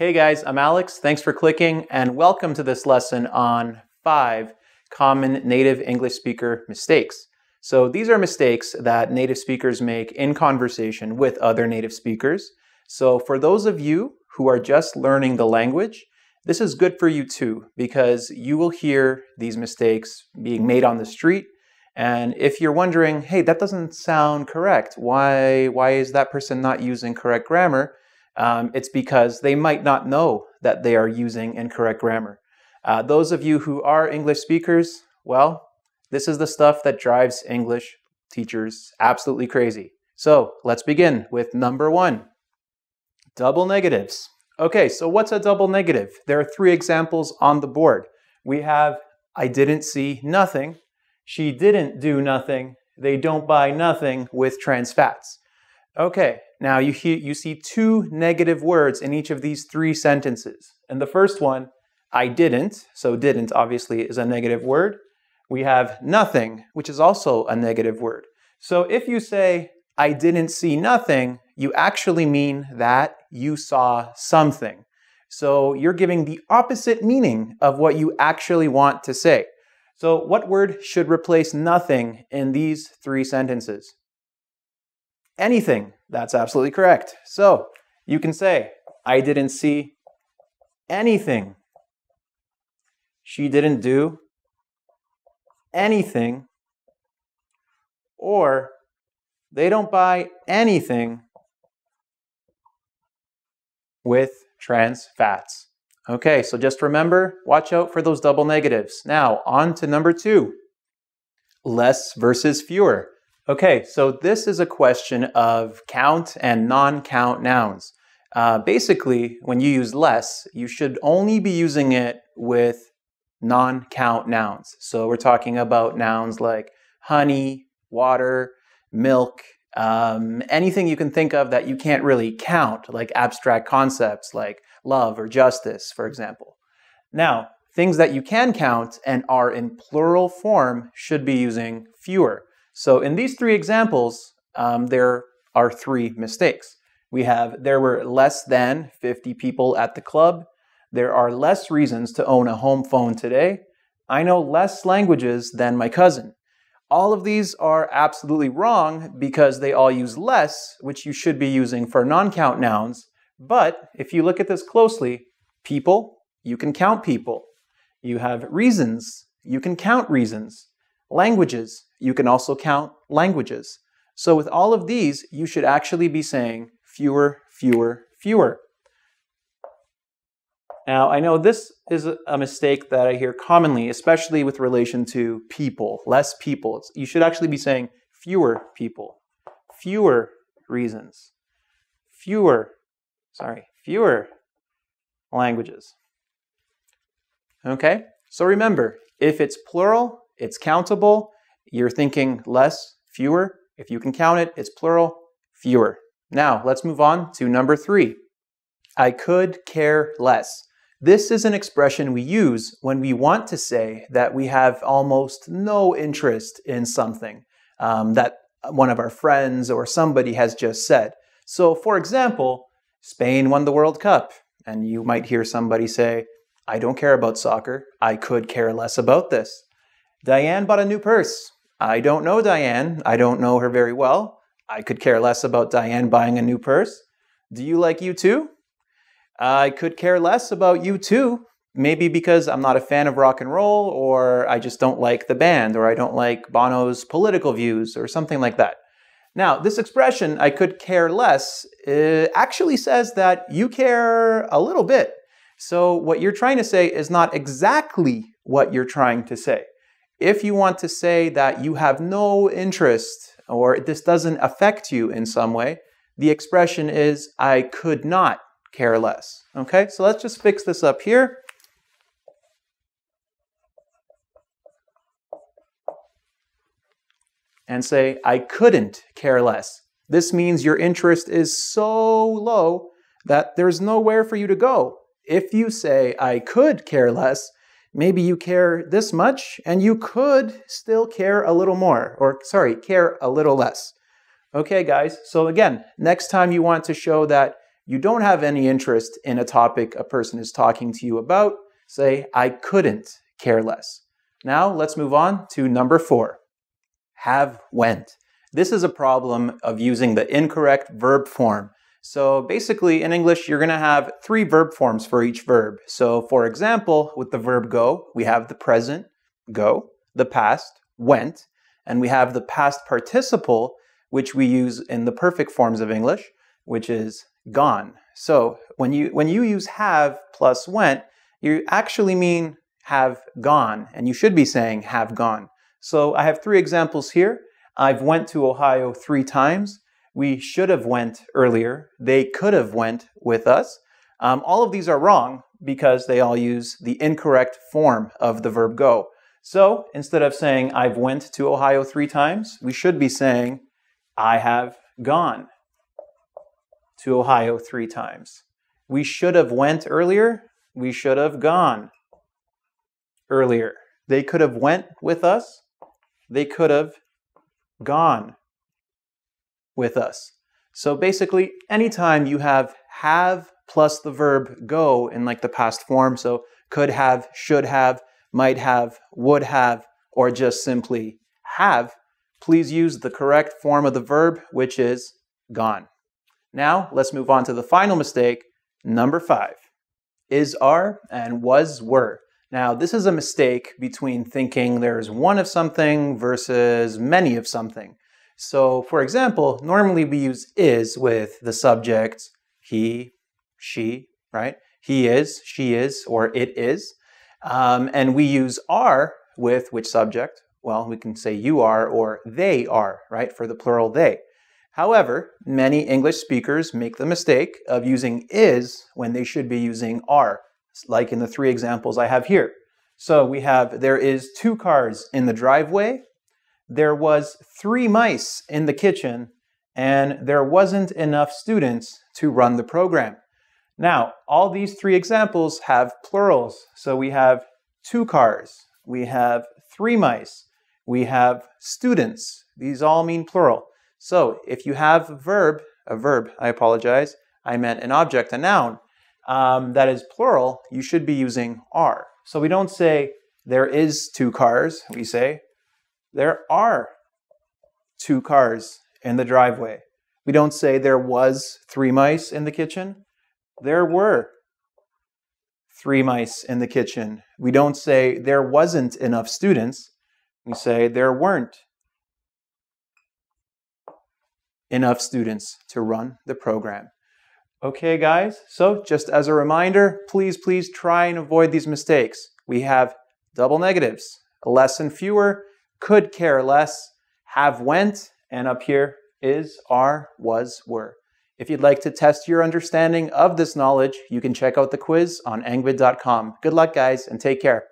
Hey guys, I'm Alex. Thanks for clicking and welcome to this lesson on five common native English speaker mistakes. So these are mistakes that native speakers make in conversation with other native speakers. So for those of you who are just learning the language, this is good for you too, because you will hear these mistakes being made on the street. And if you're wondering, hey, that doesn't sound correct, why, why is that person not using correct grammar? Um, it's because they might not know that they are using incorrect grammar. Uh, those of you who are English speakers, well, this is the stuff that drives English teachers absolutely crazy. So let's begin with number one double negatives. Okay, so what's a double negative? There are three examples on the board. We have I didn't see nothing, she didn't do nothing, they don't buy nothing with trans fats. Okay, now you, hear, you see two negative words in each of these three sentences. And the first one, I didn't, so didn't obviously is a negative word. We have nothing, which is also a negative word. So if you say, I didn't see nothing, you actually mean that you saw something. So you're giving the opposite meaning of what you actually want to say. So what word should replace nothing in these three sentences? Anything. That's absolutely correct. So you can say, I didn't see anything. She didn't do anything. Or they don't buy anything with trans fats. Okay, so just remember, watch out for those double negatives. Now, on to number two less versus fewer. Okay, so this is a question of count and non count nouns. Uh, basically, when you use less, you should only be using it with non count nouns. So we're talking about nouns like honey, water, milk, um, anything you can think of that you can't really count, like abstract concepts like love or justice, for example. Now, things that you can count and are in plural form should be using fewer. So in these three examples, um, there are three mistakes. We have there were less than 50 people at the club. There are less reasons to own a home phone today. I know less languages than my cousin. All of these are absolutely wrong because they all use less, which you should be using for non count nouns. But if you look at this closely, people, you can count people. You have reasons, you can count reasons. Languages, you can also count languages. So with all of these, you should actually be saying fewer, fewer, fewer. Now, I know this is a mistake that I hear commonly, especially with relation to people, less people. you should actually be saying fewer people, fewer reasons, fewer, sorry, fewer languages. Okay? So remember, if it's plural, it's countable. You're thinking less, fewer. If you can count it, it's plural, fewer. Now, let's move on to number three. I could care less. This is an expression we use when we want to say that we have almost no interest in something um, that one of our friends or somebody has just said. So, for example, Spain won the World Cup, and you might hear somebody say, I don't care about soccer. I could care less about this. Diane bought a new purse. I don't know Diane. I don't know her very well. I could care less about Diane buying a new purse. Do you like U2? I could care less about U2. Maybe because I'm not a fan of rock and roll, or I just don't like the band, or I don't like Bono's political views, or something like that. Now, this expression, I could care less, eh, actually says that you care a little bit. So, what you're trying to say is not exactly what you're trying to say. If you want to say that you have no interest or this doesn't affect you in some way, the expression is I could not care less. Okay, so let's just fix this up here. And say, I couldn't care less. This means your interest is so low that there's nowhere for you to go. If you say, I could care less, maybe you care this much and you could still care a little more, or sorry, care a little less. Okay, guys, so again, next time you want to show that you don't have any interest in a topic a person is talking to you about, say, I couldn't care less. Now let's move on to number four have went. This is a problem of using the incorrect verb form. So basically, in English, you're going to have three verb forms for each verb. So, for example, with the verb go, we have the present, go, the past, went, and we have the past participle, which we use in the perfect forms of English, which is gone. So, when you, when you use have plus went, you actually mean have gone, and you should be saying have gone. So I have three examples here. I've went to Ohio three times. We should have went earlier. They could have went with us. Um, all of these are wrong because they all use the incorrect form of the verb go. So instead of saying I've went to Ohio three times, we should be saying I have gone to Ohio three times. We should have went earlier. We should have gone earlier. They could have went with us. They could have gone with us. So basically, anytime you have have plus the verb go in like the past form, so could have, should have, might have, would have, or just simply have, please use the correct form of the verb, which is gone. Now, let's move on to the final mistake, number five. Is are and was were. Now, this is a mistake between thinking there's one of something versus many of something. So, for example, normally we use is with the subject he, she, right? He is, she is, or it is. Um, and we use are with which subject? Well, we can say you are or they are, right? For the plural they. However, many English speakers make the mistake of using is when they should be using are like in the three examples I have here. So we have there is two cars in the driveway, there was three mice in the kitchen, and there wasn't enough students to run the program. Now, all these three examples have plurals. So we have two cars, we have three mice, we have students. These all mean plural. So if you have a verb, a verb, I apologize, I meant an object, a noun, um, that is plural, you should be using are. So we don't say there is two cars, we say there are two cars in the driveway. We don't say there was three mice in the kitchen. There were three mice in the kitchen. We don't say there wasn't enough students. We say there weren't enough students to run the program. Okay, guys, so just as a reminder, please, please try and avoid these mistakes. We have double negatives, less and fewer, could care less, have went, and up here is, are, was, were. If you'd like to test your understanding of this knowledge, you can check out the quiz on engvid.com. Good luck, guys, and take care.